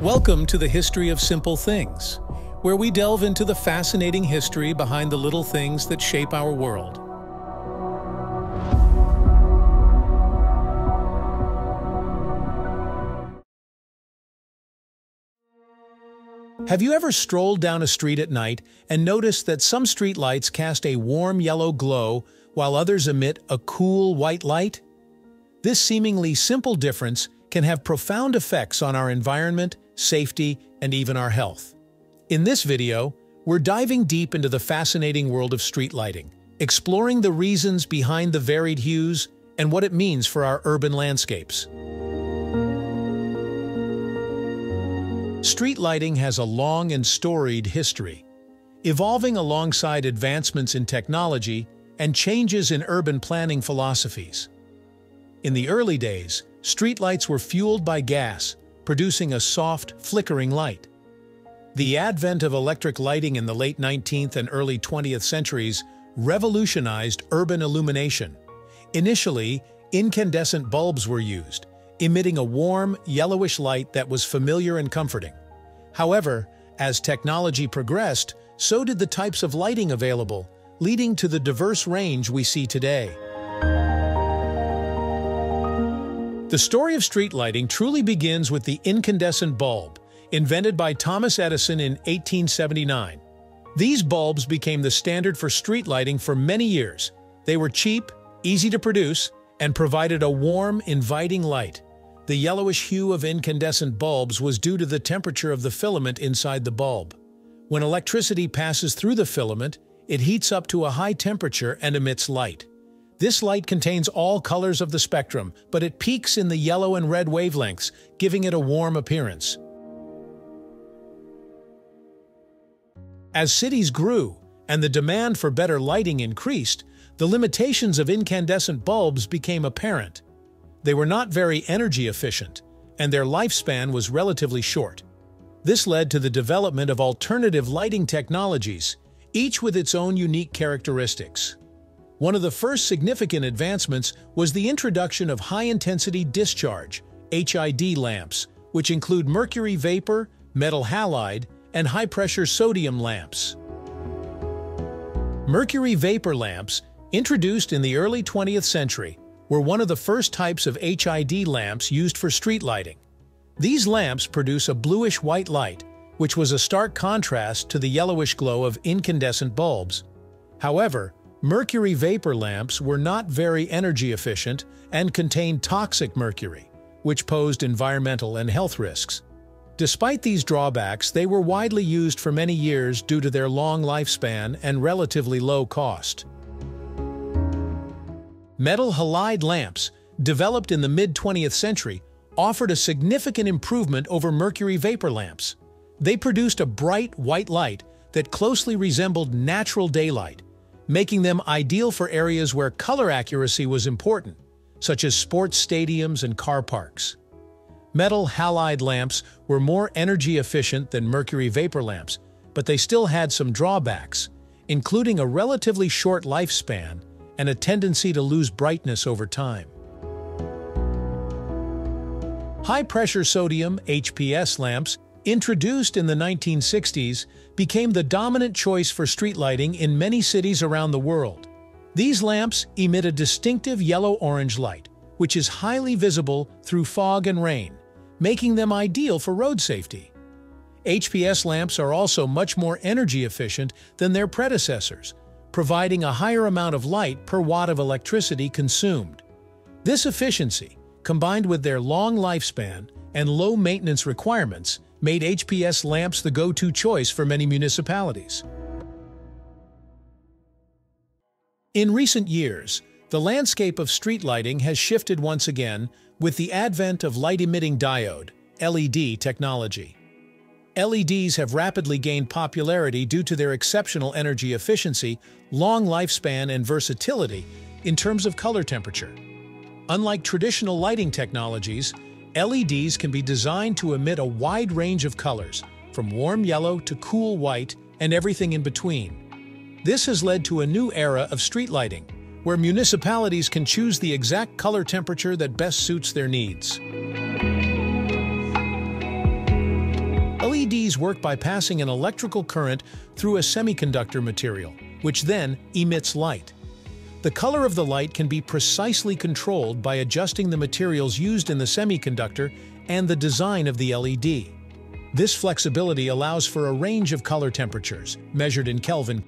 Welcome to the History of Simple Things, where we delve into the fascinating history behind the little things that shape our world. Have you ever strolled down a street at night and noticed that some streetlights cast a warm yellow glow while others emit a cool white light? This seemingly simple difference can have profound effects on our environment, safety, and even our health. In this video, we're diving deep into the fascinating world of street lighting, exploring the reasons behind the varied hues and what it means for our urban landscapes. Street lighting has a long and storied history, evolving alongside advancements in technology and changes in urban planning philosophies. In the early days, streetlights were fueled by gas, producing a soft, flickering light. The advent of electric lighting in the late 19th and early 20th centuries revolutionized urban illumination. Initially, incandescent bulbs were used, emitting a warm, yellowish light that was familiar and comforting. However, as technology progressed, so did the types of lighting available, leading to the diverse range we see today. The story of street lighting truly begins with the incandescent bulb, invented by Thomas Edison in 1879. These bulbs became the standard for street lighting for many years. They were cheap, easy to produce, and provided a warm, inviting light. The yellowish hue of incandescent bulbs was due to the temperature of the filament inside the bulb. When electricity passes through the filament, it heats up to a high temperature and emits light. This light contains all colors of the spectrum, but it peaks in the yellow and red wavelengths, giving it a warm appearance. As cities grew and the demand for better lighting increased, the limitations of incandescent bulbs became apparent. They were not very energy efficient, and their lifespan was relatively short. This led to the development of alternative lighting technologies, each with its own unique characteristics. One of the first significant advancements was the introduction of high-intensity discharge HID lamps, which include mercury vapor, metal halide, and high-pressure sodium lamps. Mercury vapor lamps, introduced in the early 20th century, were one of the first types of HID lamps used for street lighting. These lamps produce a bluish-white light, which was a stark contrast to the yellowish glow of incandescent bulbs. However, Mercury vapor lamps were not very energy efficient and contained toxic mercury, which posed environmental and health risks. Despite these drawbacks, they were widely used for many years due to their long lifespan and relatively low cost. Metal halide lamps, developed in the mid-20th century, offered a significant improvement over mercury vapor lamps. They produced a bright white light that closely resembled natural daylight, making them ideal for areas where color accuracy was important, such as sports stadiums and car parks. Metal halide lamps were more energy efficient than mercury vapor lamps, but they still had some drawbacks, including a relatively short lifespan and a tendency to lose brightness over time. High-pressure sodium HPS lamps introduced in the 1960s, became the dominant choice for street lighting in many cities around the world. These lamps emit a distinctive yellow-orange light, which is highly visible through fog and rain, making them ideal for road safety. HPS lamps are also much more energy efficient than their predecessors, providing a higher amount of light per watt of electricity consumed. This efficiency, combined with their long lifespan and low maintenance requirements, made HPS lamps the go-to choice for many municipalities. In recent years, the landscape of street lighting has shifted once again with the advent of light-emitting diode LED technology. LEDs have rapidly gained popularity due to their exceptional energy efficiency, long lifespan, and versatility in terms of color temperature. Unlike traditional lighting technologies, LEDs can be designed to emit a wide range of colors, from warm yellow to cool white and everything in between. This has led to a new era of street lighting, where municipalities can choose the exact color temperature that best suits their needs. LEDs work by passing an electrical current through a semiconductor material, which then emits light. The color of the light can be precisely controlled by adjusting the materials used in the semiconductor and the design of the LED. This flexibility allows for a range of color temperatures, measured in Kelvin.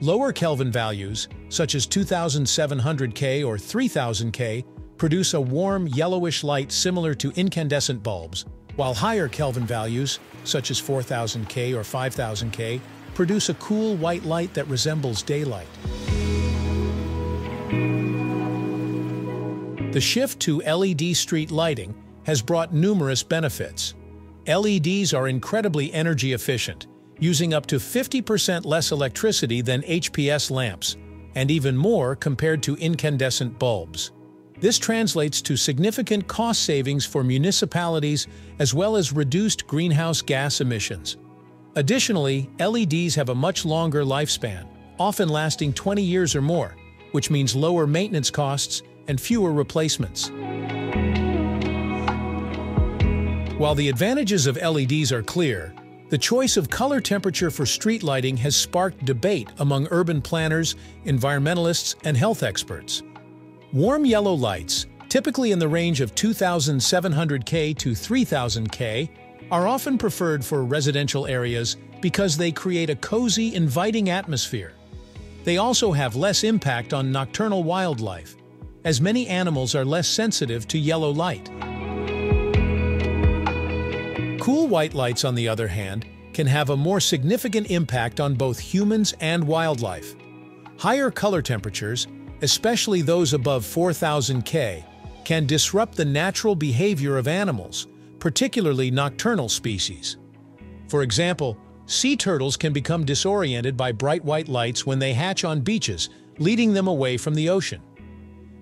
Lower Kelvin values, such as 2700 K or 3000 K, produce a warm yellowish light similar to incandescent bulbs, while higher Kelvin values, such as 4000 K or 5000 K, produce a cool white light that resembles daylight. The shift to LED street lighting has brought numerous benefits. LEDs are incredibly energy efficient, using up to 50% less electricity than HPS lamps, and even more compared to incandescent bulbs. This translates to significant cost savings for municipalities as well as reduced greenhouse gas emissions. Additionally, LEDs have a much longer lifespan, often lasting 20 years or more, which means lower maintenance costs and fewer replacements. While the advantages of LEDs are clear, the choice of color temperature for street lighting has sparked debate among urban planners, environmentalists, and health experts. Warm yellow lights, typically in the range of 2,700 K to 3,000 K, are often preferred for residential areas because they create a cozy, inviting atmosphere. They also have less impact on nocturnal wildlife, as many animals are less sensitive to yellow light. Cool white lights, on the other hand, can have a more significant impact on both humans and wildlife. Higher color temperatures, especially those above 4000 K, can disrupt the natural behavior of animals, particularly nocturnal species. For example, sea turtles can become disoriented by bright white lights when they hatch on beaches, leading them away from the ocean.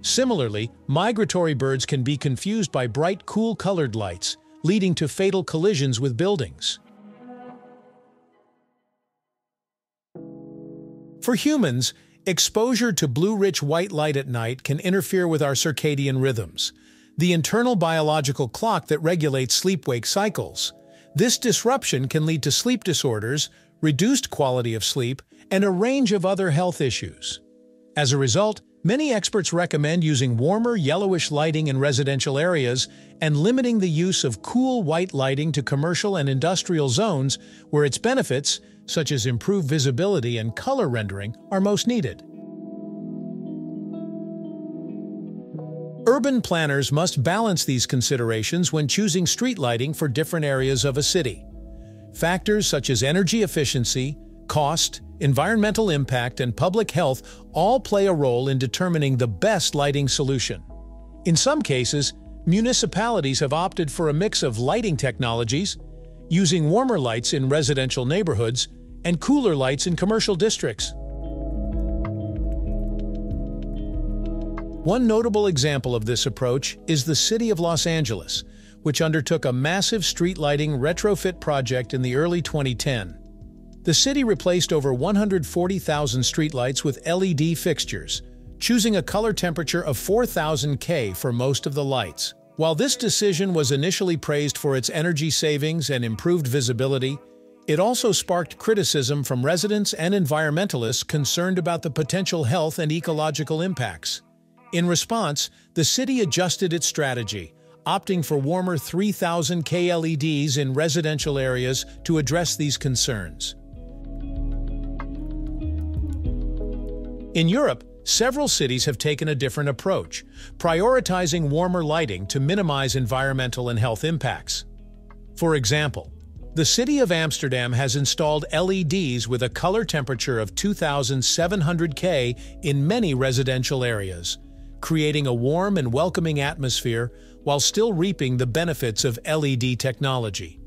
Similarly, migratory birds can be confused by bright, cool-colored lights, leading to fatal collisions with buildings. For humans, exposure to blue-rich white light at night can interfere with our circadian rhythms, the internal biological clock that regulates sleep-wake cycles. This disruption can lead to sleep disorders, reduced quality of sleep, and a range of other health issues. As a result, Many experts recommend using warmer, yellowish lighting in residential areas and limiting the use of cool white lighting to commercial and industrial zones where its benefits, such as improved visibility and color rendering, are most needed. Urban planners must balance these considerations when choosing street lighting for different areas of a city. Factors such as energy efficiency, cost, environmental impact, and public health all play a role in determining the best lighting solution. In some cases, municipalities have opted for a mix of lighting technologies, using warmer lights in residential neighborhoods and cooler lights in commercial districts. One notable example of this approach is the city of Los Angeles, which undertook a massive street lighting retrofit project in the early 2010. The city replaced over 140,000 streetlights with LED fixtures, choosing a color temperature of 4000 K for most of the lights. While this decision was initially praised for its energy savings and improved visibility, it also sparked criticism from residents and environmentalists concerned about the potential health and ecological impacts. In response, the city adjusted its strategy, opting for warmer 3000 K LEDs in residential areas to address these concerns. In Europe, several cities have taken a different approach, prioritizing warmer lighting to minimize environmental and health impacts. For example, the city of Amsterdam has installed LEDs with a color temperature of 2700 K in many residential areas, creating a warm and welcoming atmosphere while still reaping the benefits of LED technology.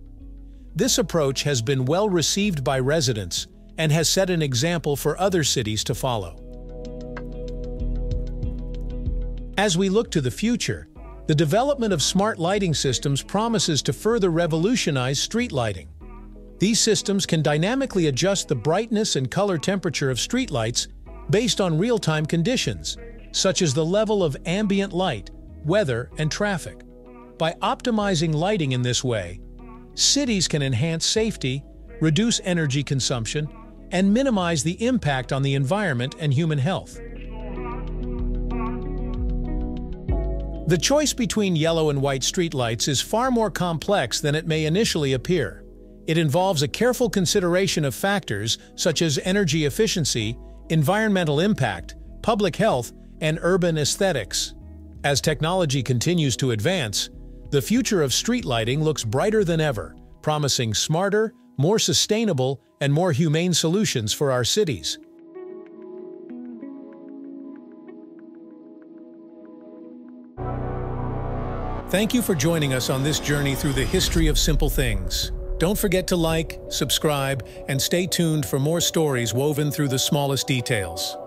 This approach has been well received by residents and has set an example for other cities to follow. As we look to the future, the development of smart lighting systems promises to further revolutionize street lighting. These systems can dynamically adjust the brightness and color temperature of streetlights based on real-time conditions, such as the level of ambient light, weather, and traffic. By optimizing lighting in this way, cities can enhance safety, reduce energy consumption, and minimize the impact on the environment and human health. The choice between yellow and white streetlights is far more complex than it may initially appear. It involves a careful consideration of factors such as energy efficiency, environmental impact, public health, and urban aesthetics. As technology continues to advance, the future of street lighting looks brighter than ever, promising smarter, more sustainable, and more humane solutions for our cities. Thank you for joining us on this journey through the history of simple things. Don't forget to like, subscribe, and stay tuned for more stories woven through the smallest details.